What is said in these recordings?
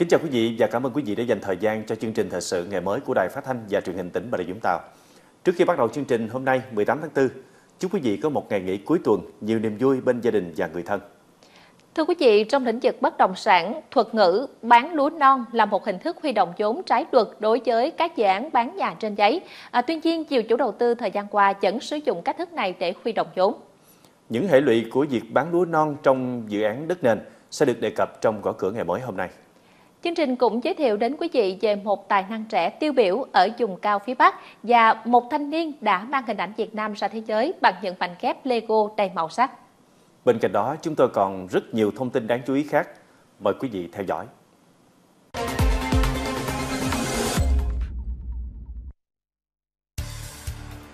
Kính chào quý vị và cảm ơn quý vị đã dành thời gian cho chương trình thời sự ngày mới của Đài Phát thanh và Truyền hình tỉnh Bà Rịa Vũng Tàu. Trước khi bắt đầu chương trình hôm nay 18 tháng 4, chúc quý vị có một ngày nghỉ cuối tuần nhiều niềm vui bên gia đình và người thân. Thưa quý vị, trong lĩnh vực bất động sản, thuật ngữ bán lúa non là một hình thức huy động vốn trái luật đối với các dự án bán nhà trên giấy. À, tuy nhiên, nhiều chủ đầu tư thời gian qua vẫn sử dụng cách thức này để huy động vốn. Những hệ lụy của việc bán lúa non trong dự án đất nền sẽ được đề cập trong gõ cửa ngày mới hôm nay. Chương trình cũng giới thiệu đến quý vị về một tài năng trẻ tiêu biểu ở vùng cao phía Bắc và một thanh niên đã mang hình ảnh Việt Nam ra thế giới bằng những mảnh ghép Lego đầy màu sắc. Bên cạnh đó, chúng tôi còn rất nhiều thông tin đáng chú ý khác. Mời quý vị theo dõi.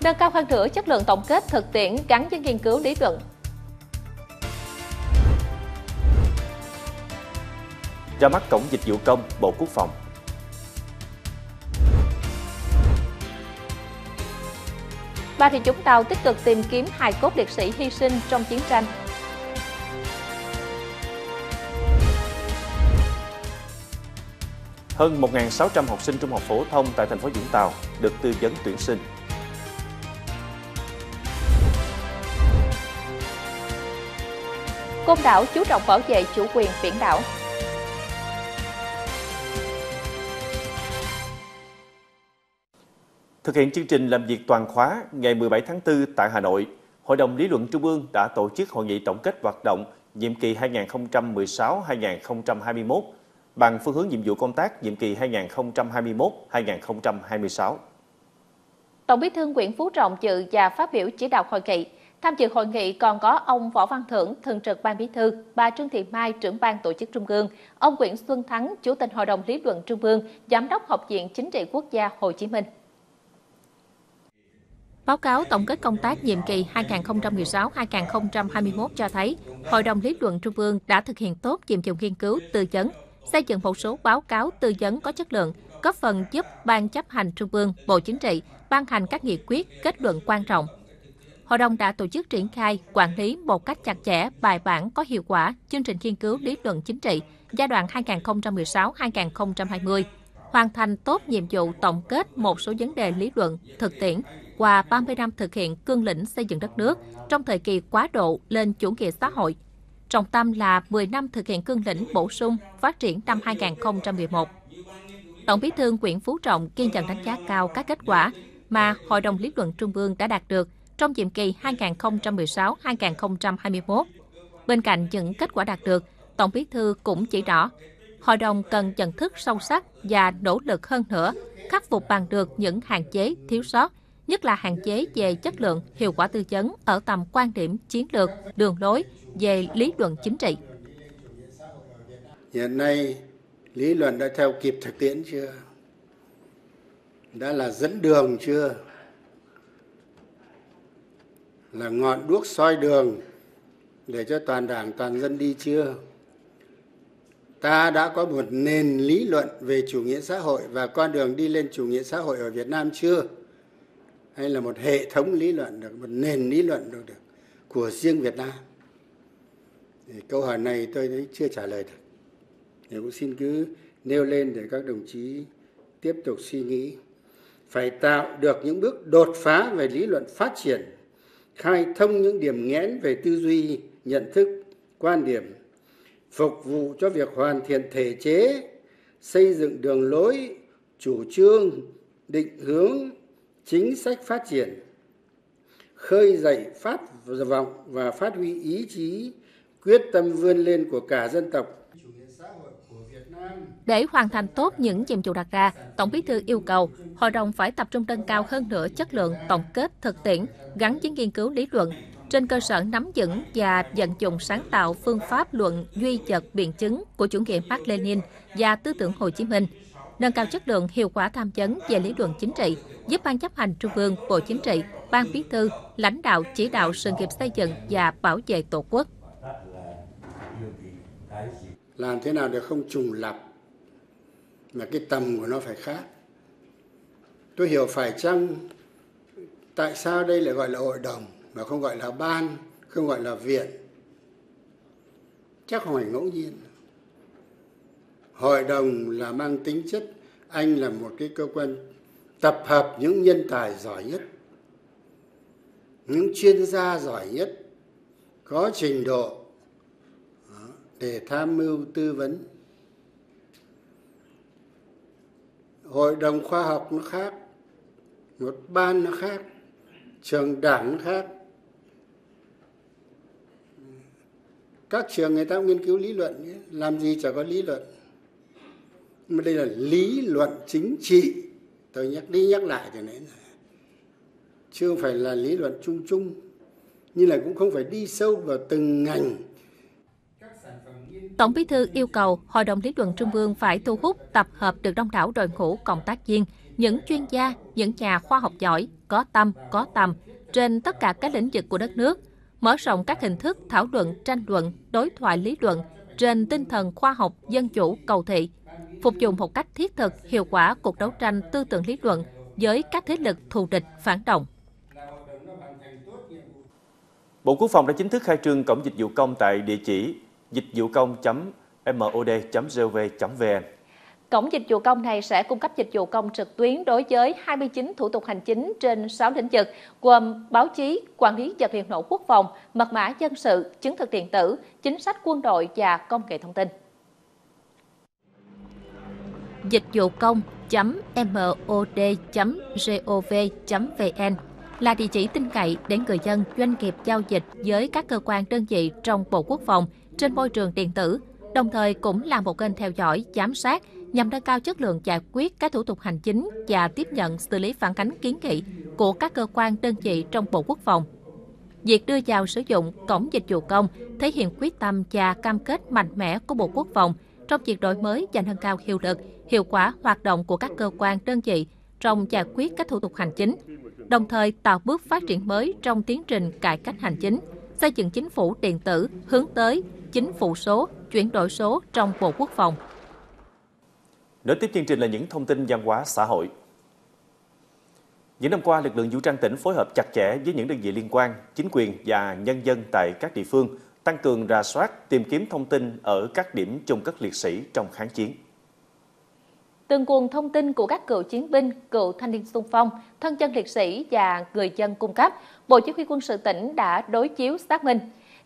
Nâng cao hơn nữa chất lượng tổng kết thực tiễn gắn với nghiên cứu lý luận. Ra mắt cổng dịch vụ công Bộ Quốc phòng. Ba thị chúng tàu tích cực tìm kiếm hài cốt liệt sĩ hy sinh trong chiến tranh. Hơn 1.600 học sinh trung học phổ thông tại thành phố Vũng Tàu được tư vấn tuyển sinh. Côn Đảo chú trọng bảo vệ chủ quyền biển đảo. Thực hiện chương trình làm việc toàn khóa ngày 17 tháng 4 tại Hà Nội, Hội đồng Lý luận Trung ương đã tổ chức hội nghị tổng kết hoạt động nhiệm kỳ 2016-2021 bằng phương hướng nhiệm vụ công tác nhiệm kỳ 2021-2026. Tổng Bí thư Nguyễn Phú Trọng dự và phát biểu chỉ đạo hội nghị. Tham dự hội nghị còn có ông Võ Văn Thưởng, Thường trực Ban Bí thư, bà Trương Thị Mai, trưởng ban tổ chức Trung ương, ông Nguyễn Xuân Thắng, Chủ tịch Hội đồng Lý luận Trung ương, Giám đốc Học viện Chính trị Quốc gia Hồ Chí Minh. Báo cáo tổng kết công tác nhiệm kỳ 2016-2021 cho thấy, Hội đồng Lý luận Trung ương đã thực hiện tốt nhiệm vụ nghiên cứu, tư vấn, xây dựng một số báo cáo tư vấn có chất lượng, góp phần giúp Ban chấp hành Trung ương, Bộ Chính trị ban hành các nghị quyết, kết luận quan trọng. Hội đồng đã tổ chức triển khai, quản lý một cách chặt chẽ, bài bản, có hiệu quả chương trình nghiên cứu lý luận chính trị giai đoạn 2016-2020, hoàn thành tốt nhiệm vụ tổng kết một số vấn đề lý luận, thực tiễn qua 30 năm thực hiện cương lĩnh xây dựng đất nước trong thời kỳ quá độ lên chủ nghĩa xã hội. Trọng tâm là 10 năm thực hiện cương lĩnh bổ sung phát triển năm 2011. Tổng Bí thư Nguyễn Phú Trọng kiên nhận đánh giá cao các kết quả mà Hội đồng Lý luận Trung ương đã đạt được trong nhiệm kỳ 2016-2021. Bên cạnh những kết quả đạt được, Tổng Bí thư cũng chỉ rõ, Hội đồng cần nhận thức sâu sắc và nỗ lực hơn nữa, khắc phục bằng được những hạn chế, thiếu sót, nhất là hạn chế về chất lượng, hiệu quả tư vấn ở tầm quan điểm chiến lược, đường lối về lý luận chính trị. Hiện nay, lý luận đã theo kịp thực tiễn chưa? Đã là dẫn đường chưa? Là ngọn đuốc soi đường để cho toàn đảng, toàn dân đi chưa? Ta đã có một nền lý luận về chủ nghĩa xã hội và con đường đi lên chủ nghĩa xã hội ở Việt Nam chưa? hay là một hệ thống lý luận được một nền lý luận được, được của riêng Việt Nam? Thì câu hỏi này tôi thấy chưa trả lời được. Thì cũng xin cứ nêu lên để các đồng chí tiếp tục suy nghĩ. Phải tạo được những bước đột phá về lý luận phát triển khai thông những điểm nghẽn về tư duy nhận thức quan điểm phục vụ cho việc hoàn thiện thể chế xây dựng đường lối chủ trương định hướng chính sách phát triển khơi dậy phát vọng và phát huy ý chí quyết tâm vươn lên của cả dân tộc. Để hoàn thành tốt những nhiệm vụ đặt ra, Tổng Bí thư yêu cầu hội đồng phải tập trung nâng cao hơn nữa chất lượng tổng kết thực tiễn gắn với nghiên cứu lý luận, trên cơ sở nắm vững và vận dụng sáng tạo phương pháp luận duy vật biện chứng của chủ nghĩa Mark Lenin và tư tưởng Hồ Chí Minh, nâng cao chất lượng hiệu quả tham vấn về lý luận chính trị, giúp Ban chấp hành Trung ương, Bộ Chính trị, Ban Bí thư, lãnh đạo chỉ đạo sự nghiệp xây dựng và bảo vệ Tổ quốc. Làm thế nào để không trùng lập mà cái tầm của nó phải khác. Tôi hiểu phải chăng tại sao đây lại gọi là hội đồng mà không gọi là ban, không gọi là viện. Chắc không phải ngẫu nhiên. hội đồng là mang tính chất anh là một cái cơ quan tập hợp những nhân tài giỏi nhất những chuyên gia giỏi nhất có trình độ ờ, để tham mưu tư vấn hội đồng khoa học nó khác một ban nó khác trường đảng nó khác các trường người ta cũng nghiên cứu lý luận làm gì chả có lý luận. Mà đây là lý luận chính trị. Tôi nhắc đi nhắc lại cho nên chưa phải là lý luận chung chung. Nhưng là cũng không phải đi sâu vào từng ngành. Tổng Bí thư yêu cầu Hội đồng lý luận Trung ương phải thu hút tập hợp được đông đảo đội ngũ cộng tác viên, những chuyên gia, những nhà khoa học giỏi, có tâm, có tầm trên tất cả các lĩnh vực của đất nước, mở rộng các hình thức thảo luận, tranh luận, đối thoại lý luận trên tinh thần khoa học, dân chủ, cầu thị, phục vụ một cách thiết thực, hiệu quả cuộc đấu tranh tư tưởng lý luận với các thế lực thù địch, phản động. Bộ Quốc phòng đã chính thức khai trương cổng dịch vụ công tại địa chỉ dịch vụ công.mod.gov.vn. Cổng dịch vụ công này sẽ cung cấp dịch vụ công trực tuyến đối với 29 thủ tục hành chính trên 6 lĩnh vực, gồm báo chí, quản lý vật liệu nổ quốc phòng, mật mã dân sự, chứng thực điện tử, chính sách quân đội và công nghệ thông tin. Dịch vụ công.mod.gov.vn là địa chỉ tin cậy để người dân, doanh nghiệp giao dịch với các cơ quan đơn vị trong Bộ Quốc phòng trên môi trường điện tử, đồng thời cũng là một kênh theo dõi, giám sát nhằm nâng cao chất lượng giải quyết các thủ tục hành chính và tiếp nhận xử lý phản ánh kiến nghị của các cơ quan đơn vị trong Bộ Quốc phòng. Việc đưa vào sử dụng cổng dịch vụ công thể hiện quyết tâm và cam kết mạnh mẽ của Bộ Quốc phòng trong việc đổi mới và nâng cao hiệu lực, hiệu quả hoạt động của các cơ quan đơn vị trong giải quyết các thủ tục hành chính, đồng thời tạo bước phát triển mới trong tiến trình cải cách hành chính, xây dựng chính phủ điện tử hướng tới chính phủ số, chuyển đổi số trong Bộ Quốc phòng. Nối tiếp chương trình là những thông tin văn hóa xã hội. Những năm qua, lực lượng vũ trang tỉnh phối hợp chặt chẽ với những đơn vị liên quan, chính quyền và nhân dân tại các địa phương, tăng cường rà soát, tìm kiếm thông tin ở các điểm chôn cất liệt sĩ trong kháng chiến. Từng nguồn thông tin của các cựu chiến binh, cựu thanh niên xung phong, thân chân liệt sĩ và người dân cung cấp, Bộ Chỉ huy quân sự tỉnh đã đối chiếu xác minh.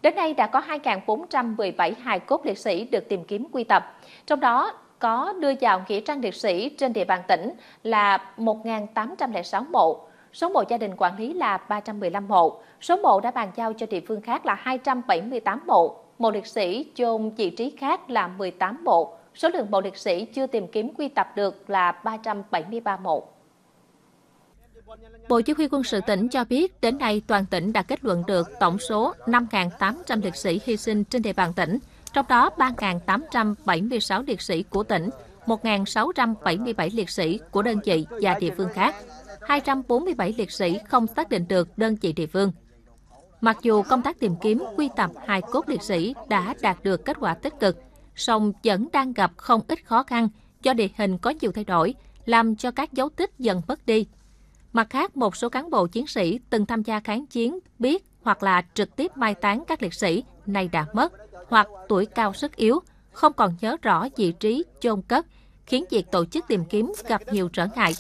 Đến nay đã có 2.417 hài cốt liệt sĩ được tìm kiếm quy tập. Trong đó có đưa vào nghĩa trang liệt sĩ trên địa bàn tỉnh là 1.806 mộ. Số mộ gia đình quản lý là 315 mộ. Số mộ đã bàn giao cho địa phương khác là 278 mộ. Mộ liệt sĩ chôn vị trí khác là 18 mộ. Số lượng mộ liệt sĩ chưa tìm kiếm quy tập được là 373 mộ. Bộ Chỉ huy quân sự tỉnh cho biết, đến nay toàn tỉnh đã kết luận được tổng số 5.800 liệt sĩ hy sinh trên địa bàn tỉnh, trong đó 3.876 liệt sĩ của tỉnh, 1.677 liệt sĩ của đơn vị và địa phương khác, 247 liệt sĩ không xác định được đơn vị địa phương. Mặc dù công tác tìm kiếm quy tập hài cốt liệt sĩ đã đạt được kết quả tích cực, song vẫn đang gặp không ít khó khăn do địa hình có nhiều thay đổi, làm cho các dấu tích dần mất đi. Mặt khác, một số cán bộ chiến sĩ từng tham gia kháng chiến biết hoặc là trực tiếp mai táng các liệt sĩ nay đã mất, hoặc tuổi cao sức yếu, không còn nhớ rõ vị trí chôn cất, khiến việc tổ chức tìm kiếm gặp nhiều trở ngại.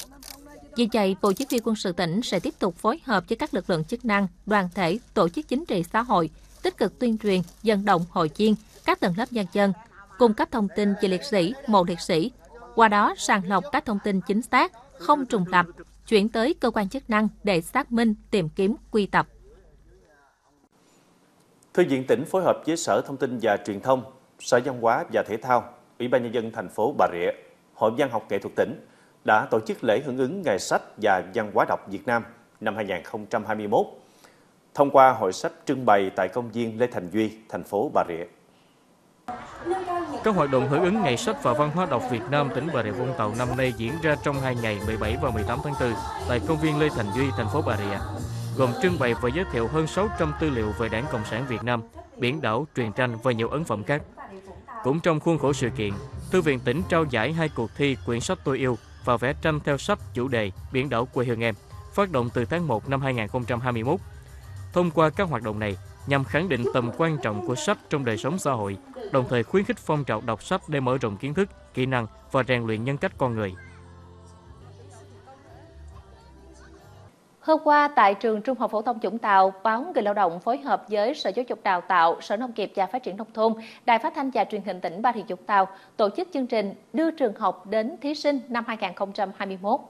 Vì vậy, Bộ Chỉ huy quân sự tỉnh sẽ tiếp tục phối hợp với các lực lượng chức năng, đoàn thể, tổ chức chính trị xã hội, tích cực tuyên truyền, dân động hội viên, các tầng lớp nhân dân, cung cấp thông tin về liệt sĩ, mộ liệt sĩ, qua đó sàng lọc các thông tin chính xác, không trùng lập, chuyển tới cơ quan chức năng để xác minh, tìm kiếm, quy tập. Thư viện tỉnh phối hợp với Sở Thông tin và Truyền thông, Sở Văn hóa và Thể thao, Ủy ban nhân dân thành phố Bà Rịa, Hội văn học nghệ thuật tỉnh đã tổ chức lễ hưởng ứng Ngày sách và Văn hóa đọc Việt Nam năm 2021 thông qua hội sách trưng bày tại công viên Lê Thành Duy, thành phố Bà Rịa. Các hoạt động hưởng ứng Ngày sách và Văn hóa đọc Việt Nam tỉnh Bà Rịa Vũng Tàu năm nay diễn ra trong hai ngày 17 và 18 tháng 4 tại công viên Lê Thành Duy, thành phố Bà Rịa, gồm trưng bày và giới thiệu hơn 600 tư liệu về Đảng Cộng sản Việt Nam, biển đảo, truyền tranh và nhiều ấn phẩm khác. Cũng trong khuôn khổ sự kiện, Thư viện tỉnh trao giải hai cuộc thi quyển sách tôi yêu và vẽ tranh theo sách chủ đề Biển đảo quê hương em, phát động từ tháng 1 năm 2021. Thông qua các hoạt động này, nhằm khẳng định tầm quan trọng của sách trong đời sống xã hội, đồng thời khuyến khích phong trào đọc sách để mở rộng kiến thức, kỹ năng và rèn luyện nhân cách con người. Hôm qua, tại trường Trung học phổ thông Vũng Tàu, báo Người Lao động phối hợp với Sở Giáo dục Đào tạo, Sở Nông nghiệp và Phát triển Nông thôn, Đài Phát thanh và Truyền hình tỉnh Bà Rịa Vũng Tàu tổ chức chương trình Đưa trường học đến thí sinh năm 2021.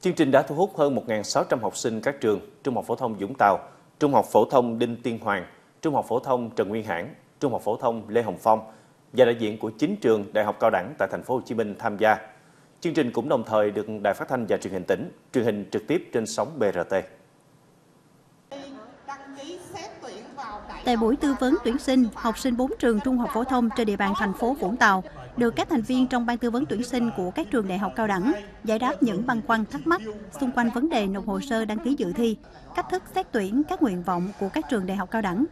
Chương trình đã thu hút hơn 1.600 học sinh các trường Trung học phổ thông Vũng Tàu, Trung học phổ thông Đinh Tiên Hoàng, Trung học phổ thông Trần Nguyên Hãn, Trung học phổ thông Lê Hồng Phong và đại diện của 9 trường đại học cao đẳng tại thành phố Hồ Chí Minh tham gia. Chương trình cũng đồng thời được Đài Phát thanh và Truyền hình tỉnh truyền hình trực tiếp trên sóng BRT. Tại buổi tư vấn tuyển sinh, học sinh 4 trường trung học phổ thông trên địa bàn thành phố Vũng Tàu được các thành viên trong ban tư vấn tuyển sinh của các trường đại học cao đẳng giải đáp những băn khoăn thắc mắc xung quanh vấn đề nộp hồ sơ đăng ký dự thi, cách thức xét tuyển các nguyện vọng của các trường đại học cao đẳng.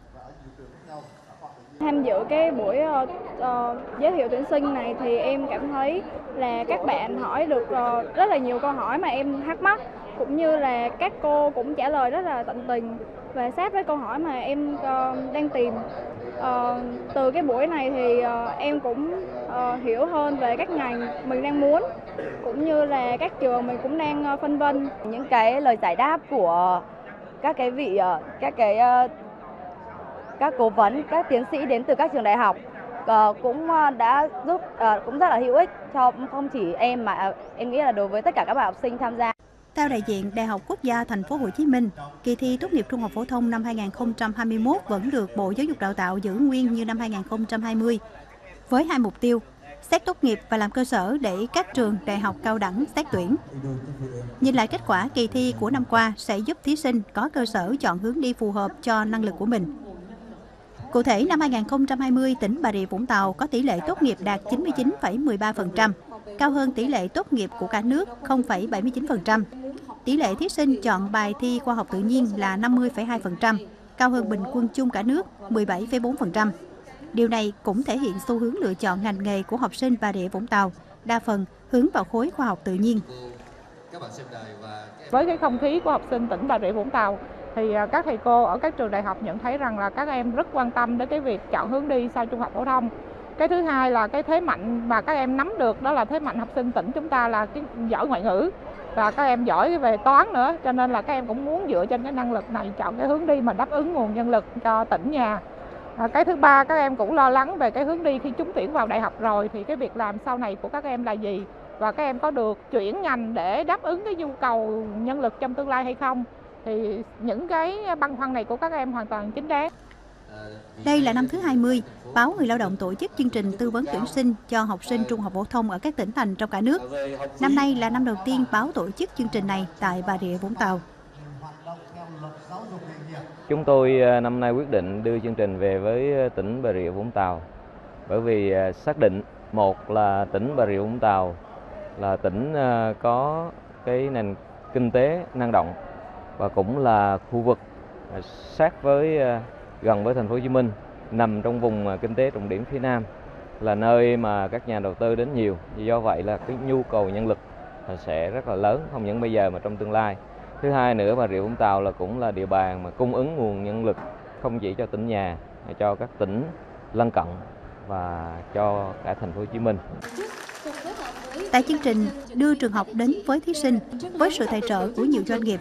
Tham dự cái buổi uh, uh, giới thiệu tuyển sinh này thì em cảm thấy là các bạn hỏi được uh, rất là nhiều câu hỏi mà em thắc mắc cũng như là các cô cũng trả lời rất là tận tình và sát với câu hỏi mà em uh, đang tìm. Uh, từ cái buổi này thì uh, em cũng uh, hiểu hơn về các ngành mình đang muốn cũng như là các trường mình cũng đang uh, phân vân những cái lời giải đáp của các cái vị uh, các cái uh, các cố vấn, các tiến sĩ đến từ các trường đại học ờ, cũng ờ, đã giúp ờ, cũng rất là hữu ích cho không chỉ em mà em nghĩ là đối với tất cả các bạn học sinh tham gia. Theo đại diện Đại học Quốc gia Thành phố Hồ Chí Minh, kỳ thi tốt nghiệp trung học phổ thông năm 2021 vẫn được Bộ Giáo dục Đào tạo giữ nguyên như năm 2020 với hai mục tiêu xét tốt nghiệp và làm cơ sở để các trường đại học cao đẳng xét tuyển. Nhìn lại kết quả kỳ thi của năm qua sẽ giúp thí sinh có cơ sở chọn hướng đi phù hợp cho năng lực của mình. Cụ thể, năm 2020, tỉnh Bà Rịa Vũng Tàu có tỷ lệ tốt nghiệp đạt 99,13%, cao hơn tỷ lệ tốt nghiệp của cả nước 0,79%. Tỷ lệ thí sinh chọn bài thi khoa học tự nhiên là 50,2%, cao hơn bình quân chung cả nước 17,4%. Điều này cũng thể hiện xu hướng lựa chọn ngành nghề của học sinh Bà Rịa Vũng Tàu, đa phần hướng vào khối khoa học tự nhiên. Với cái không khí của học sinh tỉnh Bà Rịa Vũng Tàu thì à, các thầy cô ở các trường đại học nhận thấy rằng là các em rất quan tâm đến cái việc chọn hướng đi sau trung học phổ thông. Cái thứ hai là cái thế mạnh mà các em nắm được đó là thế mạnh học sinh tỉnh chúng ta là cái giỏi ngoại ngữ và các em giỏi về toán nữa cho nên là các em cũng muốn dựa trên cái năng lực này chọn cái hướng đi mà đáp ứng nguồn nhân lực cho tỉnh nhà. À, cái thứ ba các em cũng lo lắng về cái hướng đi khi trúng tuyển vào đại học rồi thì cái việc làm sau này của các em là gì và các em có được chuyển ngành để đáp ứng cái nhu cầu nhân lực trong tương lai hay không thì những cái băn khoăn này của các em hoàn toàn chính đáng. Đây là năm thứ 20, báo Người Lao động tổ chức chương trình tư vấn tuyển sinh cho học sinh trung học phổ thông ở các tỉnh thành trong cả nước. Năm nay là năm đầu tiên báo tổ chức chương trình này tại Bà Rịa Vũng Tàu. Chúng tôi à, năm nay quyết định đưa chương trình về với tỉnh Bà Rịa Vũng Tàu bởi vì à, xác định một là tỉnh Bà Rịa Vũng Tàu là tỉnh à, có cái nền kinh tế năng động và cũng là khu vực à, sát với à, gần với thành phố Hồ Chí Minh nằm trong vùng à, kinh tế trọng điểm phía Nam là nơi mà các nhà đầu tư đến nhiều do vậy là cái nhu cầu nhân lực sẽ rất là lớn không những bây giờ mà trong tương lai thứ hai nữa Bà Rịa Vũng Tàu là cũng là địa bàn mà cung ứng nguồn nhân lực không chỉ cho tỉnh nhà mà cho các tỉnh lân cận và cho cả thành phố Hồ Chí Minh. Tại chương trình đưa trường học đến với thí sinh với sự tài trợ của nhiều doanh nghiệp,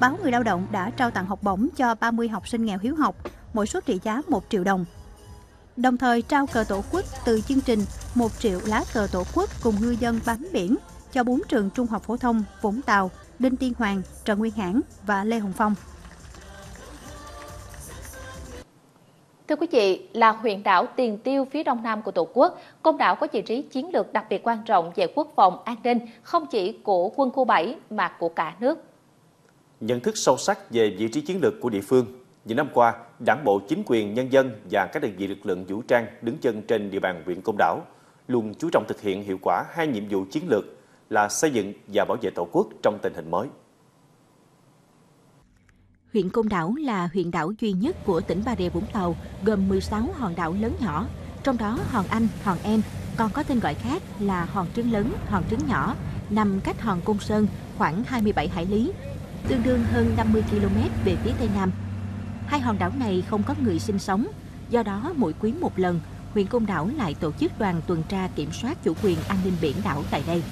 báo Người Lao động đã trao tặng học bổng cho 30 học sinh nghèo hiếu học, mỗi suất trị giá 1 triệu đồng. Đồng thời trao cờ tổ quốc từ chương trình 1 triệu lá cờ tổ quốc cùng ngư dân bám biển cho 4 trường trung học phổ thông Vũng Tàu, Đinh Tiên Hoàng, Trần Nguyên Hãn và Lê Hồng Phong. Thưa quý vị, là huyện đảo tiền tiêu phía đông nam của Tổ quốc, công Đảo có vị trí chiến lược đặc biệt quan trọng về quốc phòng an ninh, không chỉ của quân khu 7 mà của cả nước. Nhận thức sâu sắc về vị trí chiến lược của địa phương, những năm qua, Đảng bộ, chính quyền, nhân dân và các đơn vị lực lượng vũ trang đứng chân trên địa bàn huyện Côn Đảo luôn chú trọng thực hiện hiệu quả hai nhiệm vụ chiến lược là xây dựng và bảo vệ Tổ quốc trong tình hình mới. Huyện Côn Đảo là huyện đảo duy nhất của tỉnh Bà Rịa Vũng Tàu, gồm 16 hòn đảo lớn nhỏ, trong đó Hòn Anh, Hòn Em còn có tên gọi khác là Hòn Trứng Lớn, Hòn Trứng Nhỏ, nằm cách Hòn Côn Sơn khoảng 27 hải lý, tương đương hơn 50 km về phía tây nam. Hai hòn đảo này không có người sinh sống, do đó mỗi quý một lần, huyện Côn Đảo lại tổ chức đoàn tuần tra kiểm soát chủ quyền an ninh biển đảo tại đây.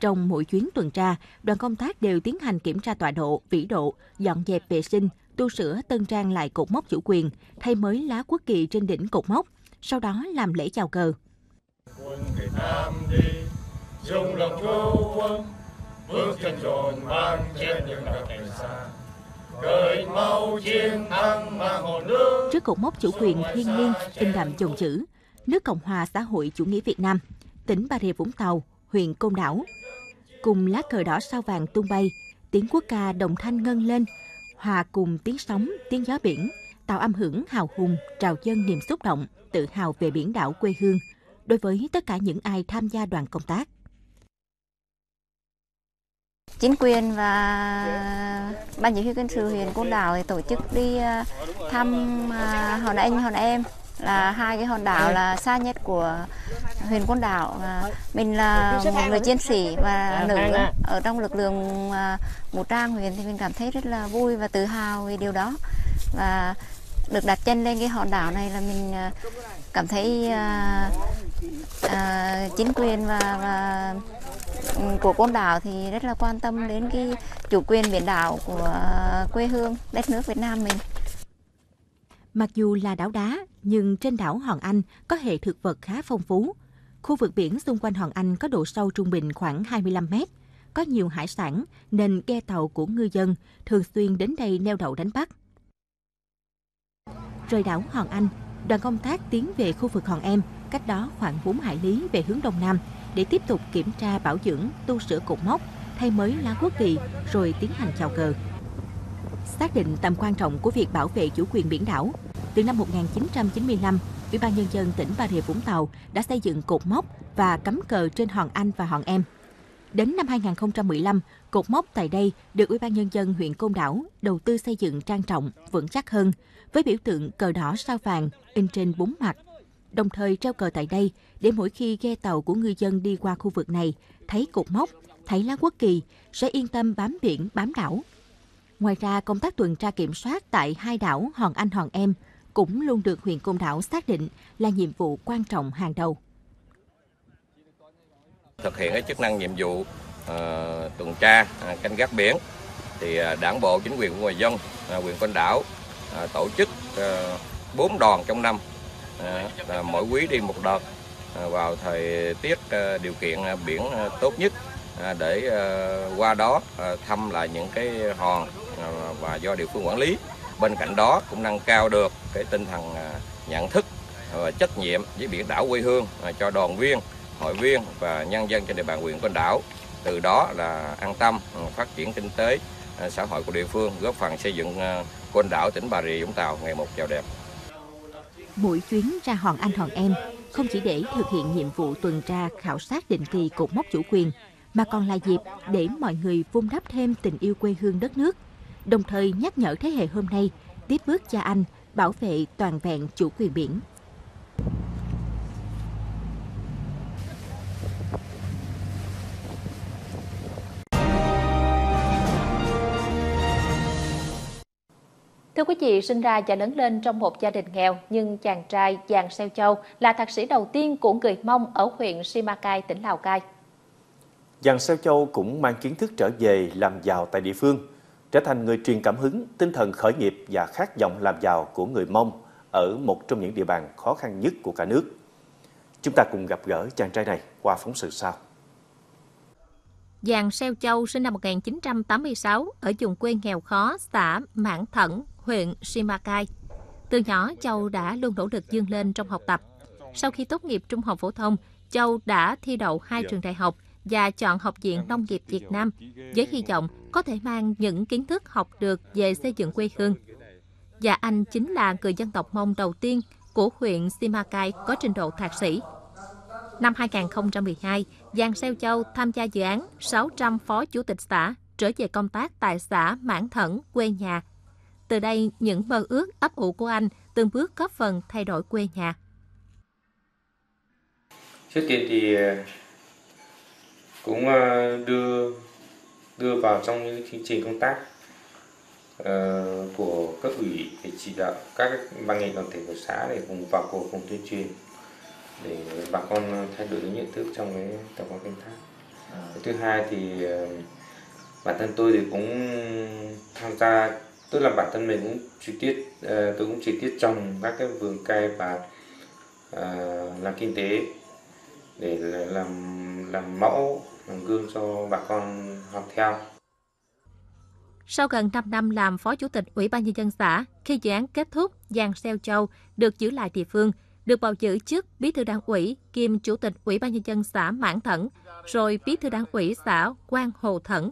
Trong mỗi chuyến tuần tra, đoàn công tác đều tiến hành kiểm tra tọa độ, vĩ độ, dọn dẹp vệ sinh, tu sửa tân trang lại cột mốc chủ quyền, thay mới lá quốc kỳ trên đỉnh cột mốc, sau đó làm lễ chào cờ. Quân Việt Nam đi, dùng lòng vô quân, bước chân dồn mang trên những đợt đầy xa. Trước cột mốc chủ quyền thiên liêng in đậm dòng chữ nước Cộng hòa xã hội chủ nghĩa Việt Nam, tỉnh Bà Rịa Vũng Tàu, huyện Côn Đảo. Cùng lá cờ đỏ sao vàng tung bay, tiếng quốc ca đồng thanh ngân lên, hòa cùng tiếng sóng, tiếng gió biển, tạo âm hưởng hào hùng, trào dân niềm xúc động, tự hào về biển đảo quê hương đối với tất cả những ai tham gia đoàn công tác. Chính quyền và ban chỉ huy quân sự huyện Côn Đảo thì tổ chức đi à, thăm à, hòn anh hòn em. Là hai cái hòn đảo là xa nhất của huyện Côn Đảo. Và mình là một người chiến sĩ và nữ ở trong lực lượng à, vũ trang huyện thì mình cảm thấy rất là vui và tự hào về điều đó. Và được đặt chân lên cái hòn đảo này là mình cảm thấy chính quyền và, và Ừ, của côn đảo thì rất là quan tâm đến cái chủ quyền biển đảo của quê hương đất nước Việt Nam mình. Mặc dù là đảo đá, nhưng trên đảo Hòn Anh có hệ thực vật khá phong phú. Khu vực biển xung quanh Hòn Anh có độ sâu trung bình khoảng 25 mét, có nhiều hải sản nên ghe tàu của ngư dân thường xuyên đến đây neo đậu đánh bắt. Rời đảo Hòn Anh, đoàn công tác tiến về khu vực Hòn Em, cách đó khoảng 4 hải lý về hướng đông nam để tiếp tục kiểm tra bảo dưỡng, tu sửa cột mốc, thay mới lá quốc kỳ rồi tiến hành chào cờ. Xác định tầm quan trọng của việc bảo vệ chủ quyền biển đảo, từ năm 1995, Ủy ban nhân dân tỉnh Bà Rịa Vũng Tàu đã xây dựng cột mốc và cắm cờ trên hòn Anh và hòn Em. Đến năm 2015, cột mốc tại đây được Ủy ban nhân dân huyện Côn Đảo đầu tư xây dựng trang trọng, vững chắc hơn, với biểu tượng cờ đỏ sao vàng in trên bốn mặt đồng thời treo cờ tại đây để mỗi khi ghe tàu của ngư dân đi qua khu vực này thấy cột mốc, thấy lá quốc kỳ sẽ yên tâm bám biển, bám đảo. Ngoài ra, công tác tuần tra kiểm soát tại hai đảo Hòn Anh Hòn Em cũng luôn được huyện Côn Đảo xác định là nhiệm vụ quan trọng hàng đầu. Thực hiện cái chức năng nhiệm vụ uh, tuần tra, uh, canh gác biển thì uh, đảng bộ chính quyền của người dân, uh, huyện Côn Đảo uh, tổ chức ờ, bốn uh, đoàn trong năm à, mỗi quý đi một đợt à, vào thời tiết à, điều kiện à, biển à, tốt nhất à, để à, qua đó à, thăm lại những cái hòn à, và do địa phương quản lý. Bên cạnh đó cũng nâng cao được cái tinh thần à, nhận thức và trách nhiệm với biển đảo quê hương à, cho đoàn viên hội viên và nhân dân trên địa bàn huyện Côn Đảo. Từ đó là an tâm à, phát triển kinh tế à, xã hội của địa phương góp phần xây dựng à, Côn Đảo tỉnh Bà Rịa Vũng Tàu ngày một giàu đẹp mỗi chuyến ra Hòn Anh Hòn Em không chỉ để thực hiện nhiệm vụ tuần tra khảo sát định kỳ cột mốc chủ quyền, mà còn là dịp để mọi người vun đắp thêm tình yêu quê hương đất nước, đồng thời nhắc nhở thế hệ hôm nay tiếp bước cha anh bảo vệ toàn vẹn chủ quyền biển. Thưa quý vị, sinh ra và lớn lên trong một gia đình nghèo, nhưng chàng trai Giàng Seo Châu là thạc sĩ đầu tiên của người Mông ở huyện Simacai, tỉnh Lào Cai. Giàng Seo Châu cũng mang kiến thức trở về làm giàu tại địa phương, trở thành người truyền cảm hứng, tinh thần khởi nghiệp và khát vọng làm giàu của người Mông ở một trong những địa bàn khó khăn nhất của cả nước. Chúng ta cùng gặp gỡ chàng trai này qua phóng sự sau. Giàng Xeo Châu sinh năm 1986 ở vùng quê nghèo khó xã Mãn Thẩn, huyện Simacai. Từ nhỏ, Châu đã luôn nỗ lực dương lên trong học tập. Sau khi tốt nghiệp trung học phổ thông, Châu đã thi đậu hai trường đại học và chọn Học viện Nông nghiệp Việt Nam với hy vọng có thể mang những kiến thức học được về xây dựng quê hương. Và anh chính là người dân tộc Mông đầu tiên của huyện Simacai có trình độ thạc sĩ. Năm 2012, Giang Xeo Châu tham gia dự án 600 phó chủ tịch xã trở về công tác tại xã Mãn Thẩn, quê nhà. Từ đây, những mơ ước ấp ủ của anh từng bước góp phần thay đổi quê nhà. Trước tiên thì ờ, cũng ờ, đưa đưa vào trong những chương trình công tác ờ, của cấp ủy để chỉ đạo các ban ngành đoàn thể của xã để cùng vào cuộc cùng tuyên truyền để bà con ờ, thay đổi cái nhận thức trong cái tập quán canh tác. À. Thứ hai thì ờ, bản thân tôi thì cũng tham gia tức là bản thân mình cũng trực tiếp ờ, tôi cũng trực tiếp trồng các cái vườn cây và làm kinh tế để làm làm mẫu làm gương cho bà con học theo. Sau gần 5 năm làm Phó Chủ tịch Ủy ban Nhân dân xã, khi dự án kết thúc, Giang Xeo Châu được giữ lại địa phương, được bầu giữ chức Bí thư Đảng ủy kiêm Chủ tịch Ủy ban Nhân dân xã Mãn Thẩn, rồi Bí thư Đảng ủy xã Quang Hồ Thẩn,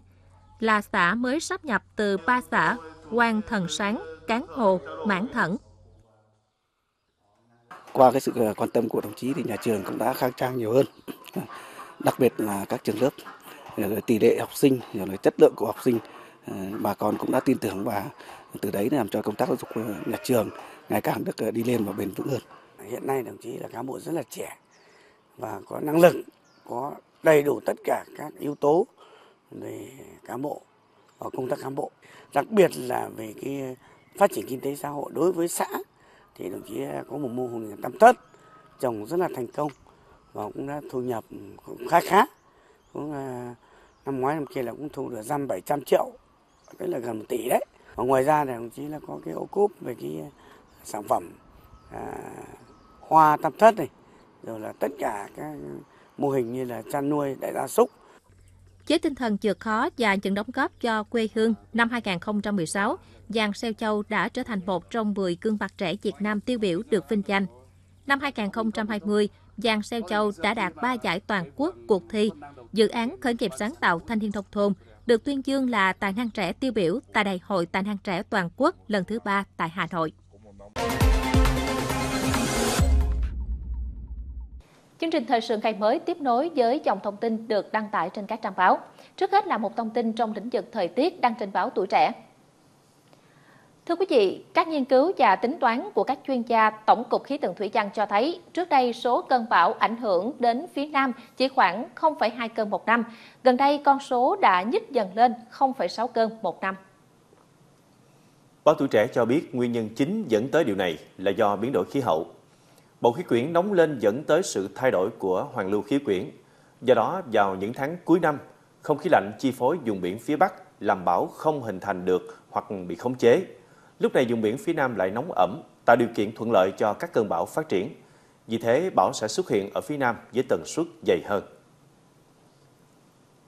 là xã mới sắp nhập từ ba xã Quang Thần Sáng, Cán Hồ, Mãn Thẩn. Qua cái sự à, quan tâm của đồng chí thì nhà trường cũng đã khang trang nhiều hơn, đặc biệt là các trường lớp, à, tỷ lệ học sinh, rồi chất lượng của học sinh à, bà con cũng đã tin tưởng và từ đấy làm cho công tác giáo dục nhà trường ngày càng được đi lên và bền vững hơn. Hiện nay đồng chí là cán bộ rất là trẻ và có năng lực, có đầy đủ tất cả các yếu tố về cán bộ và công tác cán bộ. Đặc biệt là về cái phát triển kinh tế xã hội. Đối với xã thì đồng chí có một mô hình tam thất trồng rất là thành công và cũng đã thu nhập cũng khá khá. Cũng à, năm ngoái năm kia là cũng thu được dăm bảy trăm triệu tức là gần một tỷ đấy. Và ngoài ra thì đồng chí là có cái ô cốp về cái sản phẩm à, hoa tam thất này rồi là tất cả các mô hình như là chăn nuôi đại gia súc với tinh thần vượt khó và những đóng góp cho quê hương, năm 2016, Giàng Seo Châu đã trở thành một trong 10 gương mặt trẻ Việt Nam tiêu biểu được vinh danh. Năm 2020, Giang Seo Châu đã đạt 3 giải toàn quốc cuộc thi Dự án khởi nghiệp sáng tạo thanh niên nông thôn được tuyên dương là tài năng trẻ tiêu biểu tại Đại hội Tài năng trẻ toàn quốc lần thứ ba tại Hà Nội. Chương trình thời sự ngày mới tiếp nối với dòng thông tin được đăng tải trên các trang báo. Trước hết là một thông tin trong lĩnh vực thời tiết đăng trên báo Tuổi Trẻ. Thưa quý vị, các nghiên cứu và tính toán của các chuyên gia Tổng cục Khí tượng Thủy văn cho thấy, trước đây số cơn bão ảnh hưởng đến phía Nam chỉ khoảng 0,2 cơn một năm. Gần đây, con số đã nhích dần lên 0,6 cơn một năm. Báo Tuổi Trẻ cho biết nguyên nhân chính dẫn tới điều này là do biến đổi khí hậu. Bầu khí quyển nóng lên dẫn tới sự thay đổi của hoàn lưu khí quyển. Do đó, vào những tháng cuối năm, không khí lạnh chi phối vùng biển phía Bắc làm bão không hình thành được hoặc bị khống chế Lúc này vùng biển phía Nam lại nóng ẩm, tạo điều kiện thuận lợi cho các cơn bão phát triển. Vì thế, bão sẽ xuất hiện ở phía Nam với tần suất dày hơn.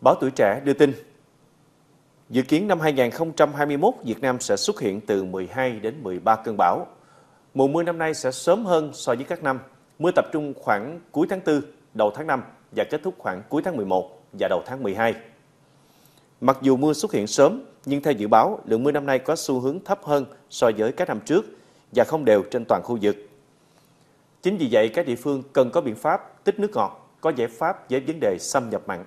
Báo Tuổi Trẻ đưa tin, dự kiến năm 2021 Việt Nam sẽ xuất hiện từ 12 đến 13 cơn bão. Mùa mưa năm nay sẽ sớm hơn so với các năm. Mưa tập trung khoảng cuối tháng 4, đầu tháng 5 và kết thúc khoảng cuối tháng 11 và đầu tháng 12. Mặc dù mưa xuất hiện sớm, nhưng theo dự báo, lượng mưa năm nay có xu hướng thấp hơn so với các năm trước và không đều trên toàn khu vực. Chính vì vậy, các địa phương cần có biện pháp tích nước ngọt, có giải pháp với vấn đề xâm nhập mặn.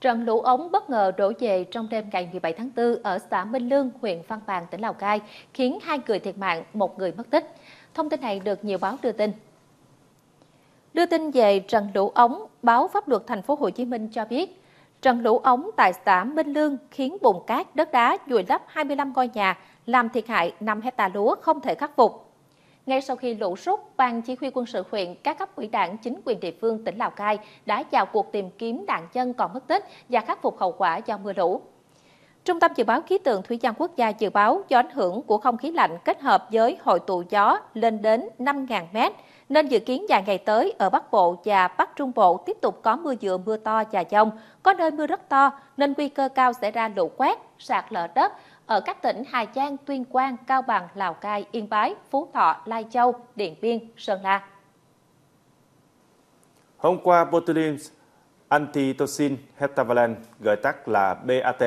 Trận lũ ống bất ngờ đổ về trong đêm ngày 17 tháng 4 ở xã Minh Lương, huyện Văn Bàn, tỉnh Lào Cai, khiến hai người thiệt mạng, một người mất tích. Thông tin này được nhiều báo đưa tin. Đưa tin về trận lũ ống, báo pháp luật thành phố Hồ Chí Minh cho biết, Trận lũ ống tại xã Minh Lương khiến bùn cát đất đá dùi lấp 25 ngôi nhà, làm thiệt hại 5 hecta lúa không thể khắc phục. Ngay sau khi lũ rút, Ban Chỉ huy quân sự huyện, các cấp ủy đảng, chính quyền địa phương tỉnh Lào Cai đã vào cuộc tìm kiếm nạn nhân còn mất tích và khắc phục hậu quả do mưa lũ. Trung tâm Dự báo Khí tượng Thủy văn Quốc gia dự báo do ảnh hưởng của không khí lạnh kết hợp với hội tụ gió lên đến 5.000 m, nên dự kiến vài ngày tới ở Bắc Bộ và Bắc Trung Bộ tiếp tục có mưa vừa mưa to và dông, có nơi mưa rất to nên nguy cơ cao xảy ra lũ quét, sạt lở đất ở các tỉnh Hà Giang, Tuyên Quang, Cao Bằng, Lào Cai, Yên Bái, Phú Thọ, Lai Châu, Điện Biên, Sơn La. Hôm qua, Botulinum antitoxin heptavalent, gọi tắt là BAT,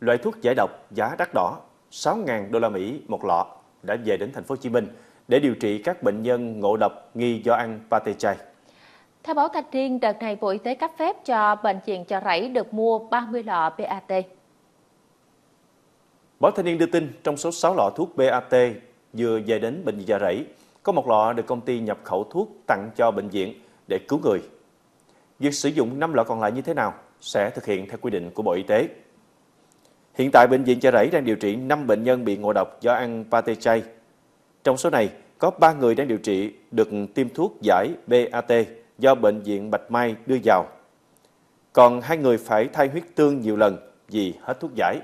loại thuốc giải độc giá đắt đỏ 6.000 đô la Mỹ một lọ đã về đến thành phố Hồ Chí Minh để điều trị các bệnh nhân ngộ độc nghi do ăn pate chay. Theo báo Thanh niên, đợt này Bộ Y tế cấp phép cho bệnh viện chợ rẫy được mua 30 lọ BAT. Báo Thanh niên đưa tin trong số 6 lọ thuốc BAT vừa về đến bệnh viện chợ rẫy, có một lọ được công ty nhập khẩu thuốc tặng cho bệnh viện để cứu người. Việc sử dụng 5 lọ còn lại như thế nào sẽ thực hiện theo quy định của Bộ Y tế. Hiện tại bệnh viện Chợ Rẫy đang điều trị 5 bệnh nhân bị ngộ độc do ăn pate chay. Trong số này, có 3 người đang điều trị được tiêm thuốc giải BAT do bệnh viện Bạch Mai đưa vào. Còn hai người phải thay huyết tương nhiều lần vì hết thuốc giải.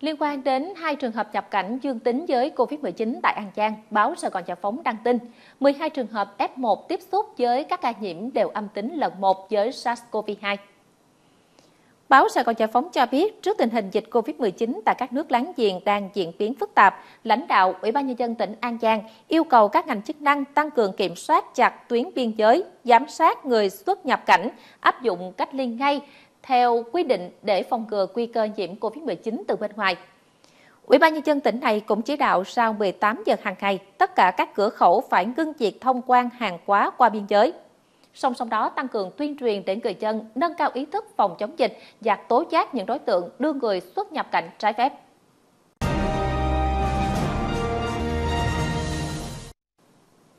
Liên quan đến hai trường hợp nhập cảnh dương tính với COVID-19 tại An Giang, báo Sài Gòn Giải phóng đăng tin 12 trường hợp F1 tiếp xúc với các ca nhiễm đều âm tính lần 1 với SARS-CoV-2. Báo Sài Gòn Giải phóng cho biết, trước tình hình dịch COVID-19 tại các nước láng giềng đang diễn biến phức tạp, lãnh đạo Ủy ban Nhân dân tỉnh An Giang yêu cầu các ngành chức năng tăng cường kiểm soát chặt tuyến biên giới, giám sát người xuất nhập cảnh, áp dụng cách ly ngay theo quy định để phòng ngừa nguy cơ nhiễm COVID-19 từ bên ngoài. Ủy ban nhân dân tỉnh này cũng chỉ đạo sau 18 giờ hàng ngày, tất cả các cửa khẩu phải ngưng việc thông quan hàng hóa qua biên giới. Song song đó tăng cường tuyên truyền đến người dân nâng cao ý thức phòng chống dịch và tố giác những đối tượng đưa người xuất nhập cảnh trái phép.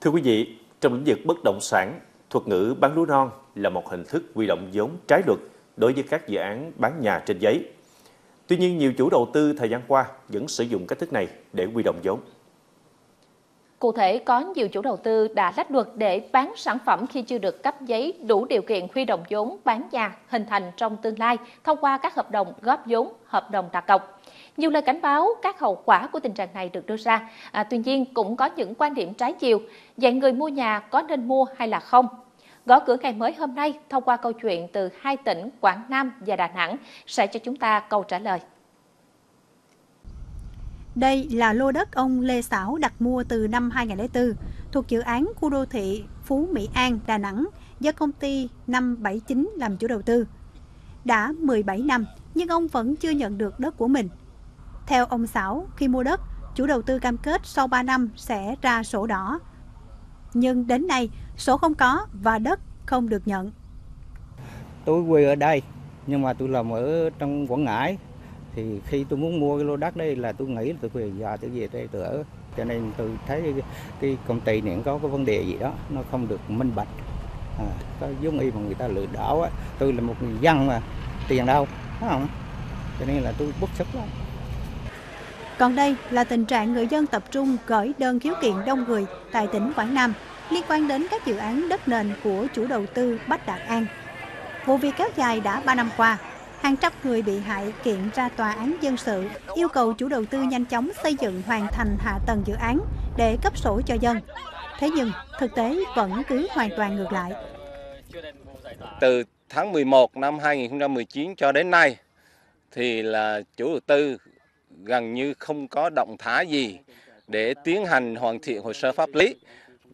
Thưa quý vị, trong lĩnh vực bất động sản, thuật ngữ bán lúa non là một hình thức huy động vốn trái luật đối với các dự án bán nhà trên giấy. Tuy nhiên, nhiều chủ đầu tư thời gian qua vẫn sử dụng cách thức này để huy động vốn. Cụ thể, có nhiều chủ đầu tư đã lách luật để bán sản phẩm khi chưa được cấp giấy đủ điều kiện huy động vốn bán nhà hình thành trong tương lai thông qua các hợp đồng góp vốn, hợp đồng đặt cọc. Nhiều lời cảnh báo các hậu quả của tình trạng này được đưa ra. À, tuy nhiên, cũng có những quan điểm trái chiều, dạng người mua nhà có nên mua hay là không. Gõ cửa ngày mới hôm nay thông qua câu chuyện từ hai tỉnh Quảng Nam và Đà Nẵng sẽ cho chúng ta câu trả lời. Đây là lô đất ông Lê Sảo đặt mua từ năm 2004 thuộc dự án khu đô thị Phú Mỹ An, Đà Nẵng do công ty 579 làm chủ đầu tư. Đã 17 năm nhưng ông vẫn chưa nhận được đất của mình. Theo ông Sảo, khi mua đất, chủ đầu tư cam kết sau 3 năm sẽ ra sổ đỏ. Nhưng đến nay, sổ không có và đất không được nhận. Tôi quê ở đây, nhưng mà tôi làm ở trong Quảng Ngãi, thì khi tôi muốn mua cái lô đất đây là tôi nghĩ là tôi về giờ tôi về đây tôi ở. Cho nên tôi thấy cái, cái công ty này có cái vấn đề gì đó nó không được minh bạch. À, có giống y mà người ta lừa đảo á. Tôi là một người dân mà tiền đâu phải không? Cho nên là tôi bức xúc lắm. Còn đây là tình trạng người dân tập trung gửi đơn khiếu kiện đông người tại tỉnh Quảng Nam liên quan đến các dự án đất nền của chủ đầu tư Bách Đạt An. Vụ việc kéo dài đã 3 năm qua, hàng trăm người bị hại kiện ra tòa án dân sự, yêu cầu chủ đầu tư nhanh chóng xây dựng hoàn thành hạ tầng dự án để cấp sổ cho dân. Thế nhưng, thực tế vẫn cứ hoàn toàn ngược lại. Từ tháng 11 năm 2019 cho đến nay, thì là chủ đầu tư gần như không có động thái gì để tiến hành hoàn thiện hồ sơ pháp lý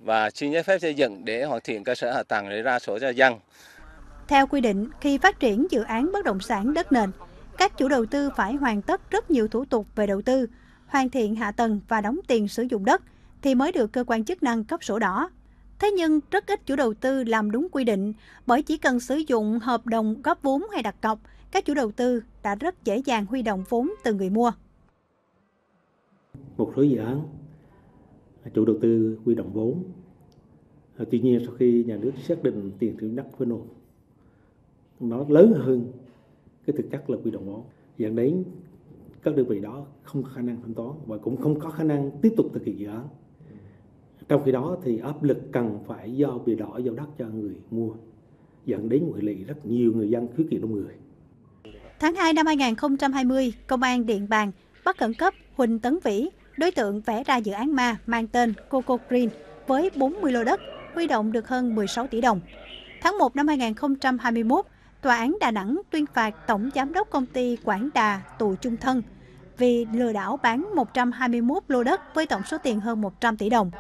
và xin giấy phép xây dựng để hoàn thiện cơ sở hạ tầng để ra sổ cho dân. Theo quy định, khi phát triển dự án bất động sản đất nền, các chủ đầu tư phải hoàn tất rất nhiều thủ tục về đầu tư, hoàn thiện hạ tầng và đóng tiền sử dụng đất thì mới được cơ quan chức năng cấp sổ đỏ. Thế nhưng rất ít chủ đầu tư làm đúng quy định bởi chỉ cần sử dụng hợp đồng góp vốn hay đặt cọc, các chủ đầu tư đã rất dễ dàng huy động vốn từ người mua. Một số dự án chủ đầu tư quy động vốn. À, tuy nhiên sau khi nhà nước xác định tiền thưởng đất phải nộp nó lớn hơn cái thực chất là quy động vốn. Dẫn đến các đơn vị đó không có khả năng thanh toán và cũng không có khả năng tiếp tục thực hiện dự án. Trong khi đó thì áp lực cần phải do bìa đỏ giao đất cho người mua dẫn đến hệ lụy rất nhiều người dân khiếu kiện đông người. Tháng 2 năm 2020, Công an Điện Bàn bắt khẩn cấp Huỳnh Tấn Vĩ, đối tượng vẽ ra dự án ma mang tên Coco Green với 40 lô đất, huy động được hơn 16 tỷ đồng. Tháng 1 năm 2021, Tòa án Đà Nẵng tuyên phạt Tổng Giám đốc Công ty Quảng Đà tù chung thân vì lừa đảo bán 121 lô đất với tổng số tiền hơn 100 tỷ đồng.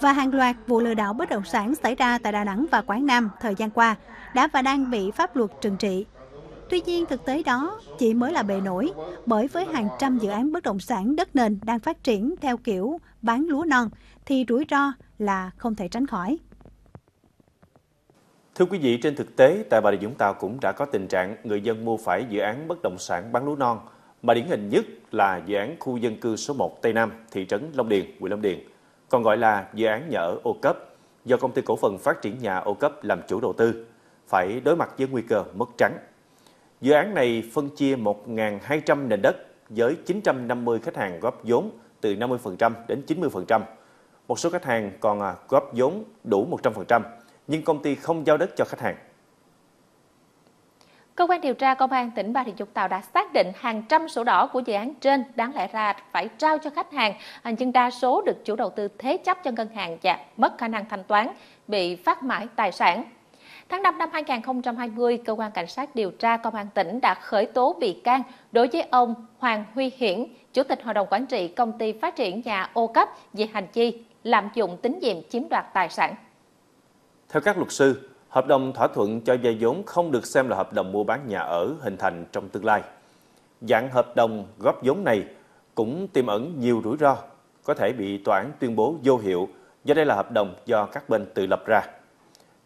Và hàng loạt vụ lừa đảo bất động sản xảy ra tại Đà Nẵng và Quảng Nam thời gian qua đã và đang bị pháp luật trừng trị. Tuy nhiên thực tế đó chỉ mới là bề nổi, bởi với hàng trăm dự án bất động sản đất nền đang phát triển theo kiểu bán lúa non thì rủi ro là không thể tránh khỏi. Thưa quý vị, trên thực tế, tại Bà Rịa Vũng Tàu cũng đã có tình trạng người dân mua phải dự án bất động sản bán lúa non, mà điển hình nhất là dự án khu dân cư số 1 Tây Nam, thị trấn Long Điền, huyện Long Điền, còn gọi là dự án nhà ở ô cấp, do công ty cổ phần phát triển nhà ô cấp làm chủ đầu tư, phải đối mặt với nguy cơ mất trắng. Dự án này phân chia 1.200 nền đất với 950 khách hàng góp vốn từ 50% đến 90%. Một số khách hàng còn à, góp vốn đủ 100%, nhưng công ty không giao đất cho khách hàng. Cơ quan điều tra Công an tỉnh Bà Rịa Vũng Tàu đã xác định hàng trăm sổ đỏ của dự án trên đáng lẽ ra phải trao cho khách hàng, à, nhưng đa số được chủ đầu tư thế chấp cho ngân hàng và mất khả năng thanh toán, bị phát mãi tài sản. Tháng 5 năm 2020, Cơ quan Cảnh sát điều tra Công an tỉnh đã khởi tố bị can đối với ông Hoàng Huy Hiển, Chủ tịch Hội đồng Quản trị Công ty Phát triển Nhà ô cấp về hành vi lạm dụng tín nhiệm chiếm đoạt tài sản. Theo các luật sư, hợp đồng thỏa thuận cho vay vốn không được xem là hợp đồng mua bán nhà ở hình thành trong tương lai. Dạng hợp đồng góp vốn này cũng tiềm ẩn nhiều rủi ro, có thể bị tòa án tuyên bố vô hiệu do đây là hợp đồng do các bên tự lập ra.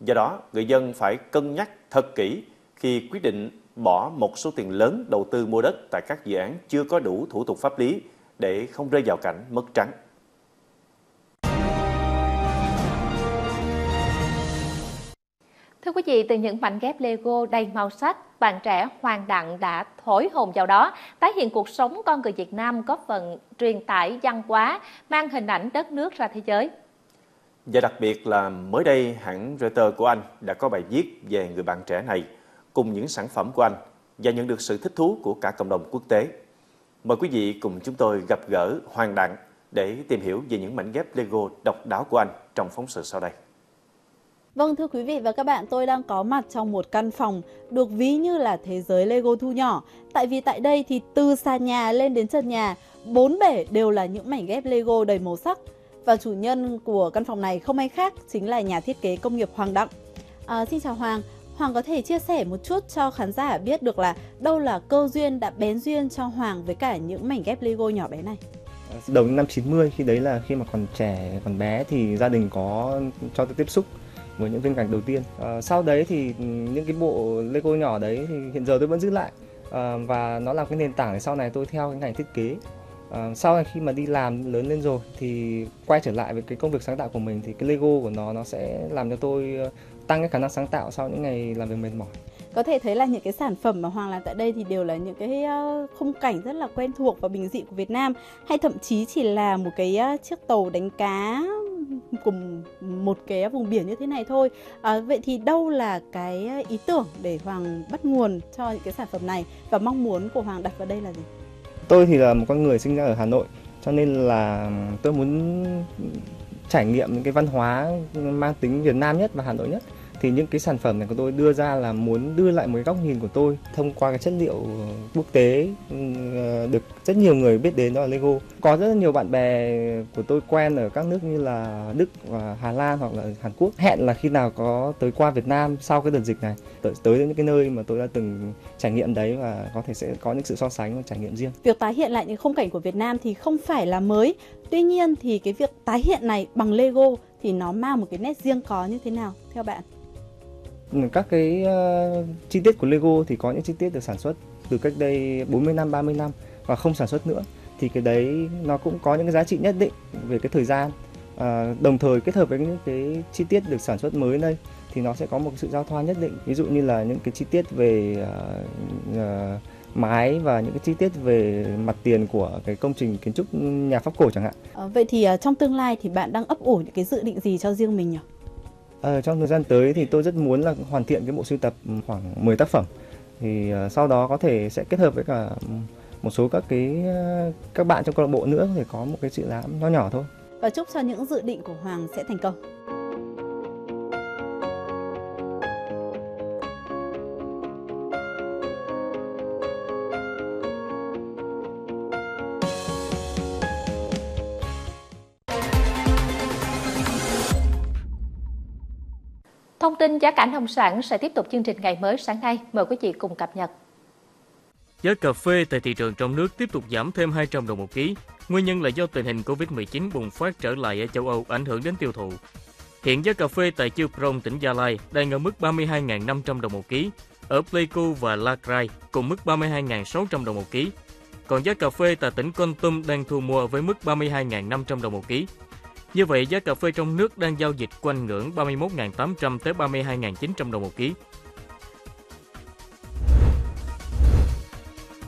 Do đó, người dân phải cân nhắc thật kỹ khi quyết định bỏ một số tiền lớn đầu tư mua đất tại các dự án chưa có đủ thủ tục pháp lý để không rơi vào cảnh mất trắng. Thưa quý vị, từ những mảnh ghép Lego đầy màu sắc, bạn trẻ Hoàng Đặng đã thổi hồn vào đó, tái hiện cuộc sống con người Việt Nam góp phần truyền tải văn hóa, mang hình ảnh đất nước ra thế giới. Và đặc biệt là mới đây hãng Reuters của Anh đã có bài viết về người bạn trẻ này cùng những sản phẩm của anh và nhận được sự thích thú của cả cộng đồng quốc tế. Mời quý vị cùng chúng tôi gặp gỡ Hoàng Đặng để tìm hiểu về những mảnh ghép Lego độc đáo của anh trong phóng sự sau đây. Vâng thưa quý vị và các bạn, tôi đang có mặt trong một căn phòng được ví như là thế giới Lego thu nhỏ. Tại vì tại đây thì từ sàn nhà lên đến trần nhà, bốn bể đều là những mảnh ghép Lego đầy màu sắc. Và chủ nhân của căn phòng này không ai khác chính là nhà thiết kế công nghiệp Hoàng Đặng. À, xin chào Hoàng, Hoàng có thể chia sẻ một chút cho khán giả biết được là đâu là cơ duyên đã bén duyên cho Hoàng với cả những mảnh ghép Lego nhỏ bé này? Đầu năm 90 khi đấy là khi mà còn trẻ, còn bé thì gia đình có cho tôi tiếp xúc với những viên gạch đầu tiên. À, sau đấy thì những cái bộ Lego nhỏ đấy thì hiện giờ tôi vẫn giữ lại à, và nó là cái nền tảng để sau này tôi theo cái ngành thiết kế. À, sau này khi mà đi làm lớn lên rồi thì quay trở lại với cái công việc sáng tạo của mình thì cái Lego của nó nó sẽ làm cho tôi ờ, tăng cái khả năng sáng tạo sau những ngày làm việc mệt mỏi có thể thấy là những cái sản phẩm mà Hoàng làm tại đây thì đều là những cái ờ, khung cảnh rất là quen thuộc và bình dị của Việt Nam hay thậm chí chỉ là một cái chiếc tàu đánh cá cùng một cái vùng biển như thế này thôi. À, vậy thì đâu là cái ý tưởng để Hoàng bắt nguồn cho những cái sản phẩm này và mong muốn của Hoàng đặt vào đây là gì? Tôi thì là một con người sinh ra ở Hà Nội, cho nên là tôi muốn trải nghiệm những cái văn hóa mang tính Việt Nam nhất và Hà Nội nhất thì những cái sản phẩm này của tôi đưa ra là muốn đưa lại một cái góc nhìn của tôi thông qua cái chất liệu ừ, quốc tế ừ, ờ, được rất nhiều người biết đến đó là Lego. Có rất nhiều bạn bè của tôi quen ở các nước như là Đức và Hà Lan hoặc là Hàn Quốc. Hẹn là khi nào có tới qua Việt Nam sau cái đợt dịch này tới, tới những cái nơi mà tôi đã từng trải nghiệm đấy và có thể sẽ có những sự so sánh và trải nghiệm riêng. Việc tái hiện lại những khung cảnh của Việt Nam thì không phải là mới. Tuy nhiên thì cái việc tái hiện này bằng Lego thì nó mang một cái nét riêng có như thế nào theo bạn? Các cái uh, chi tiết của Lego thì có những chi tiết được sản xuất từ cách đây 40 năm, 30 năm và không sản xuất nữa thì cái đấy nó cũng có những cái giá trị nhất định về cái thời gian à, đồng thời kết hợp với những cái chi tiết được sản xuất mới đây thì nó sẽ có một sự giao thoa nhất định ví dụ như là những cái chi tiết về uh, uh, mái và những cái chi tiết về mặt tiền của cái công trình kiến trúc nhà pháp cổ chẳng hạn. À, vậy thì uh, trong tương lai thì bạn đang ấp ủ những cái dự định gì cho riêng mình nhỉ? Ờ, trong thời gian tới thì tôi rất muốn là hoàn thiện cái bộ sưu tập ừ, khoảng 10 tác phẩm. Thì uh, sau đó có thể sẽ kết hợp với cả ừ, một số các cái uh, các bạn trong câu lạc bộ nữa để có một cái triển lãm nho nhỏ thôi. Và chúc cho những dự định của Hoàng sẽ thành công. Thông tin giá cả nông sản sẽ tiếp tục chương trình ngày mới sáng nay. Mời quý vị cùng cập nhật. Giá cà phê tại thị trường trong nước tiếp tục giảm thêm 200 đồng một ký. Nguyên nhân là do tình hình Covid-19 bùng phát trở lại ở châu Âu ảnh hưởng đến tiêu thụ. Hiện giá cà phê tại Chư Prong, tỉnh Gia Lai đang ở mức 32.500 đồng một ký. Ở Pleiku và La Crai cùng mức 32.600 đồng một ký. Còn giá cà phê tại tỉnh Con Tum đang thu mua với mức 32.500 đồng một ký. Như vậy, giá cà phê trong nước đang giao dịch quanh ngưỡng 31.800 tới 32.900 đồng một ký.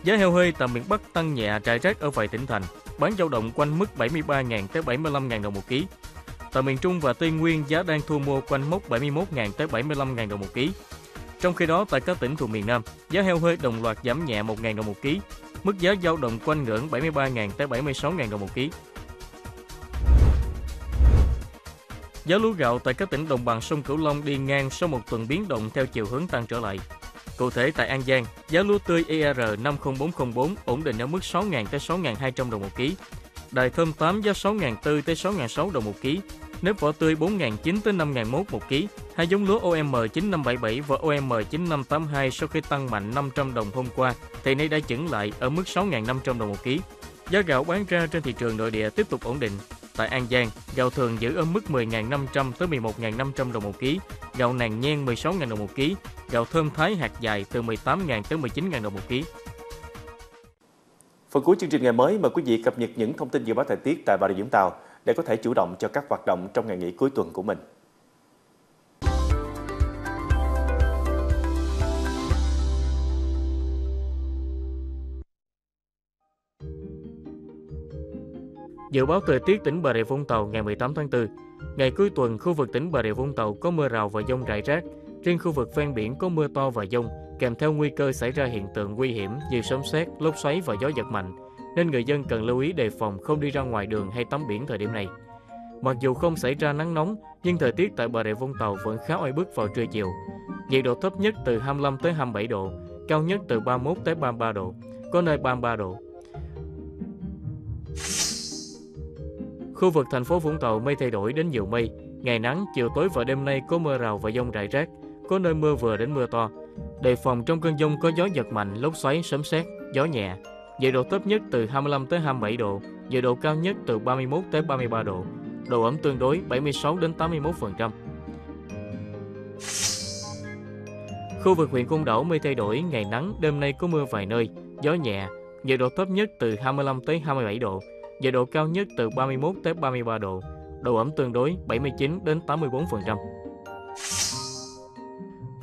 Giá heo hơi tại miền Bắc tăng nhẹ trải rác ở vài tỉnh thành, bán dao động quanh mức 73.000 tới 75.000 đồng một ký. Tại miền Trung và Tây Nguyên, giá đang thu mua quanh mốc 71.000 tới 75.000 đồng một ký. Trong khi đó, tại các tỉnh thuộc miền Nam, giá heo hơi đồng loạt giảm nhẹ 1.000 đồng một ký, mức giá dao động quanh ngưỡng 73.000 tới 76.000 đồng một ký. Giá lúa gạo tại các tỉnh đồng bằng sông Cửu Long đi ngang sau một tuần biến động theo chiều hướng tăng trở lại. Cụ thể tại An Giang, giá lúa tươi ER 50404 ổn định ở mức 6.000 tới 6.200 đồng một ký. Đài thơm 8 giá 6.400 tới 6.600 đồng một ký. Nếp vỏ tươi 4.900 tới 5.001 một ký. Hai giống lúa OM 9577 và OM 9582 sau khi tăng mạnh 500 đồng hôm qua thì nay đã chững lại ở mức 6.500 đồng một ký. Giá gạo bán ra trên thị trường nội địa tiếp tục ổn định. Tại An Giang, gạo thường giữ ở mức 10.500 tới 11.500 đồng một ký, gạo nàng nhen 16.000 đồng một ký, gạo thơm thái hạt dài từ 18.000 tới 19.000 đồng một ký. Phần cuối chương trình ngày mới mời quý vị cập nhật những thông tin dự báo thời tiết tại Bà Rịa Vũng Tàu để có thể chủ động cho các hoạt động trong ngày nghỉ cuối tuần của mình. Dự báo thời tiết tỉnh Bà Rịa Vũng Tàu ngày 18 tháng 4. Ngày cuối tuần, khu vực tỉnh Bà Rịa Vũng Tàu có mưa rào và dông rải rác. Riêng khu vực ven biển có mưa to và dông, kèm theo nguy cơ xảy ra hiện tượng nguy hiểm như sấm sét, lốc xoáy và gió giật mạnh, nên người dân cần lưu ý đề phòng không đi ra ngoài đường hay tắm biển thời điểm này. Mặc dù không xảy ra nắng nóng, nhưng thời tiết tại Bà Rịa Vũng Tàu vẫn khá oi bức vào trưa chiều. Nhiệt độ thấp nhất từ 25 tới 27 độ, cao nhất từ 31 tới 33 độ, có nơi 33 độ. Khu vực thành phố Vũng Tàu mây thay đổi đến nhiều mây, ngày nắng, chiều tối và đêm nay có mưa rào và dông rải rác, có nơi mưa vừa đến mưa to. Đề phòng trong cơn dông có gió giật mạnh, lốc xoáy, sấm sét, gió nhẹ. Nhiệt độ thấp nhất từ 25 tới 27 độ, nhiệt độ cao nhất từ 31 tới 33 độ. Độ ẩm tương đối 76 đến 81%. Khu vực huyện Côn Đảo mây thay đổi, ngày nắng, đêm nay có mưa vài nơi, gió nhẹ, nhiệt độ thấp nhất từ 25 tới 27 độ, nhiệt độ cao nhất từ 31 tới 33 độ, độ ẩm tương đối 79 đến 84%.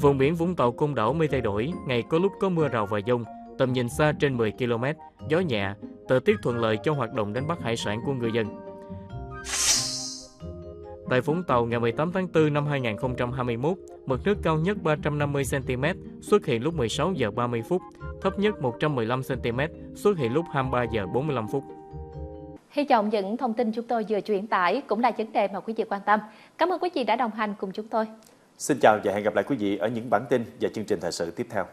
Vùng biển Vũng Tàu Côn Đảo mây thay đổi, ngày có lúc có mưa rào và dông, tầm nhìn xa trên 10 km, gió nhẹ, thời tiết thuận lợi cho hoạt động đánh bắt hải sản của người dân. Tại Vũng Tàu ngày 18 tháng 4 năm 2021, mực nước cao nhất 350 cm xuất hiện lúc 16 giờ 30 phút, thấp nhất 115 cm xuất hiện lúc 23 giờ 45 phút. Hy vọng những thông tin chúng tôi vừa truyền tải cũng là vấn đề mà quý vị quan tâm. Cảm ơn quý vị đã đồng hành cùng chúng tôi. Xin chào và hẹn gặp lại quý vị ở những bản tin và chương trình thời sự tiếp theo.